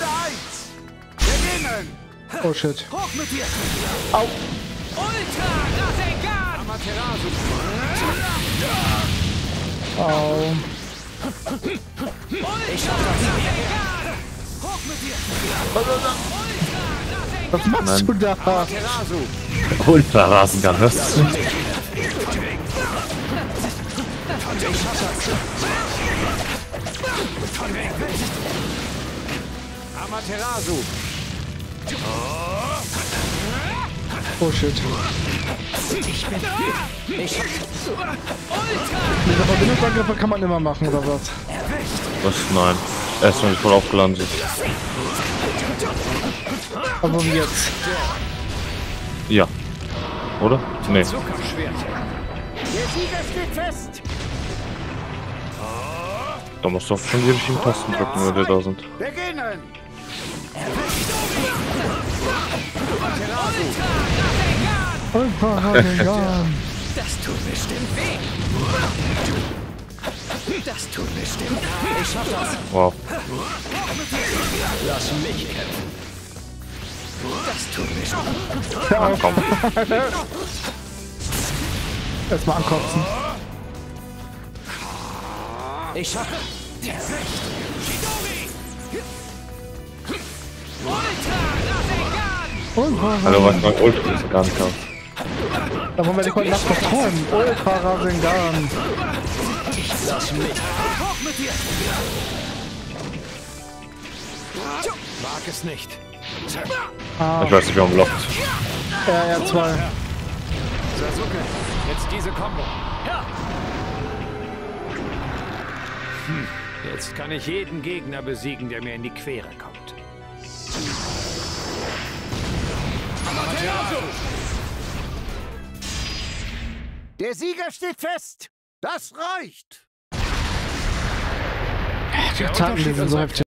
Runde 1. Beginnen. Oh shit. Hoch mit dir. Au. Ultra Rasengan! Amaterasu. Au. Ultra Rasengan! Hoch mit dir. Was machst du da? Ultra Rasengun, hörst du nicht? Amaterasu. Oh shit. Diese Verbindungsangriffe kann man immer machen, oder was? Was? Nein. Er ist noch nicht voll aufgeladen. sich. Aber jetzt. Ja. Oder? Nee. Der Sieger steht fest. Da musst du auch schon die richtigen Tasten drücken, wenn wir da sind. Beginnen. Ultra Rasengan. Das tut bestimmt weh. Das tut bestimmt weh. Ich schaff das. Wow. Lass mich kämpfen. Das tut bestimmt auf. Komm. Erstmal ankotzen. Ich schaff Ultra Hallo, was Ultra ist gar nicht aus. Da wollen wir Nacht noch träumen. Ultra Rasengan. Lass mich. Hoch mit dir. Wag es nicht. Ah, Ich weiß nicht, wir haben lockt. RR2. Sasuke. Jetzt diese Combo. Ja. Jetzt kann ich jeden Gegner besiegen, der mir in die Quere kommt. Der Sieger steht fest. Das reicht. Die Attacken, sind so heftig.